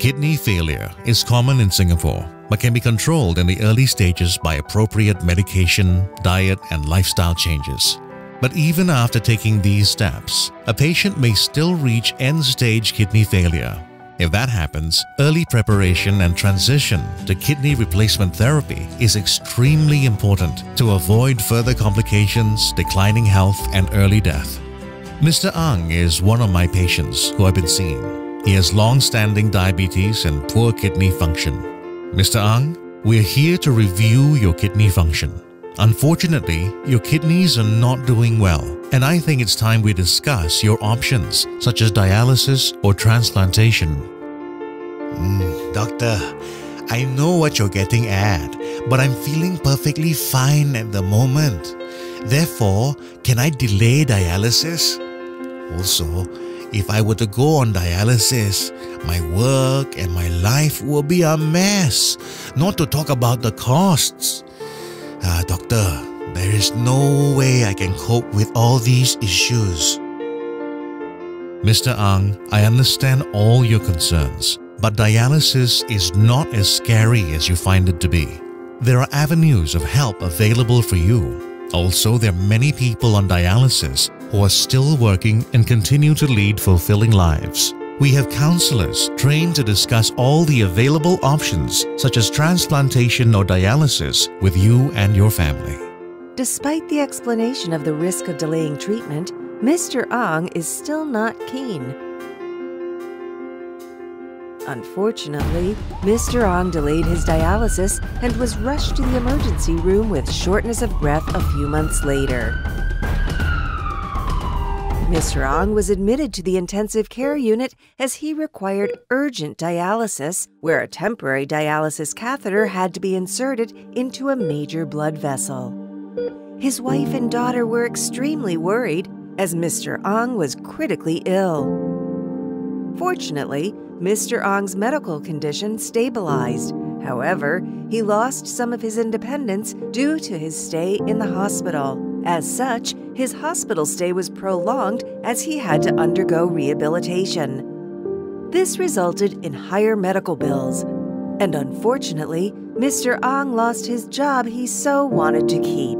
Kidney failure is common in Singapore but can be controlled in the early stages by appropriate medication, diet, and lifestyle changes. But even after taking these steps, a patient may still reach end-stage kidney failure. If that happens, early preparation and transition to kidney replacement therapy is extremely important to avoid further complications, declining health, and early death. Mr. Ang is one of my patients who I've been seeing. He has long-standing diabetes and poor kidney function. Mr. Ang, we're here to review your kidney function. Unfortunately, your kidneys are not doing well, and I think it's time we discuss your options such as dialysis or transplantation. Mm, doctor, I know what you're getting at, but I'm feeling perfectly fine at the moment. Therefore, can I delay dialysis? Also, if I were to go on dialysis, my work and my life will be a mess, not to talk about the costs. Ah, doctor, there is no way I can cope with all these issues. Mr. Ang, I understand all your concerns, but dialysis is not as scary as you find it to be. There are avenues of help available for you also, there are many people on dialysis who are still working and continue to lead fulfilling lives. We have counselors trained to discuss all the available options such as transplantation or dialysis with you and your family. Despite the explanation of the risk of delaying treatment, Mr. Ong is still not keen. Unfortunately, Mr. Ong delayed his dialysis and was rushed to the emergency room with shortness of breath a few months later. Mr. Ong was admitted to the intensive care unit as he required urgent dialysis, where a temporary dialysis catheter had to be inserted into a major blood vessel. His wife and daughter were extremely worried as Mr. Ong was critically ill. Fortunately, Mr. Ong's medical condition stabilized. However, he lost some of his independence due to his stay in the hospital. As such, his hospital stay was prolonged as he had to undergo rehabilitation. This resulted in higher medical bills, and unfortunately, Mr. Ong lost his job he so wanted to keep.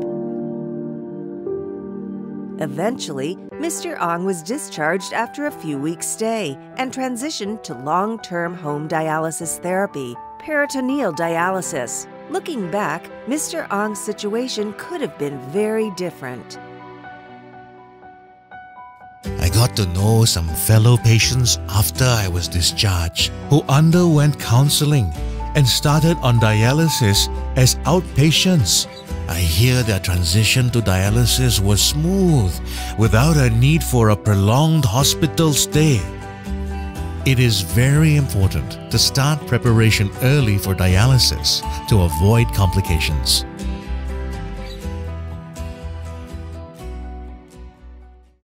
Eventually, Mr. Ong was discharged after a few weeks' stay and transitioned to long term home dialysis therapy, peritoneal dialysis. Looking back, Mr. Ang's situation could have been very different. I got to know some fellow patients after I was discharged who underwent counseling and started on dialysis as outpatients I hear their transition to dialysis was smooth without a need for a prolonged hospital stay. It is very important to start preparation early for dialysis to avoid complications.